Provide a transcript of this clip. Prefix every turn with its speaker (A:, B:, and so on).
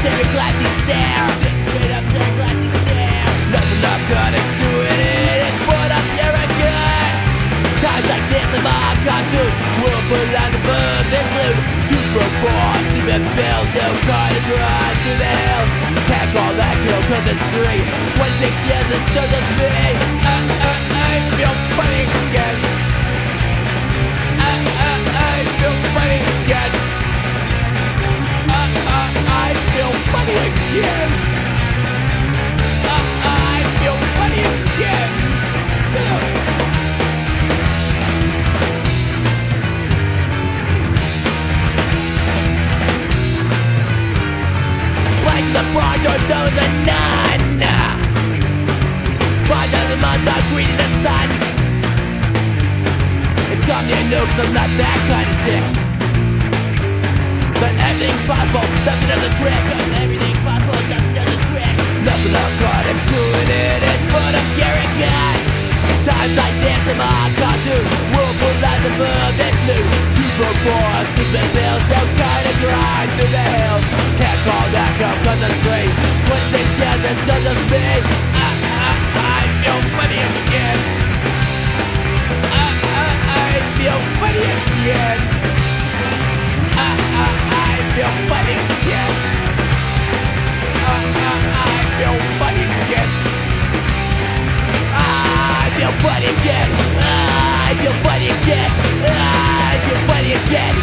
A: staring glassy stare. Sitting straight up, staring glassy stare. Nothing up, critics doing it. It's put up, you're a good Times like this, I'm all cartoon put on the boom, this loot Two for four, sleeping bills No car to drive through the hills Can't call that girl cause it's three 26 years and shows us me 2009 Finally month I'm greeting the sun? Insomnia nukes, I'm not that kind of sick. But everything's possible, nothing does a trick. But everything's possible, nothing does a trick. Nothing of God, I'm screwing it in But I'm arrogant Times like this in my cartoon Willful lies above this new To perform, sleeping pills, no kind of drive through the hills. fight again, ah, you'll fight again, ah, you'll fight again.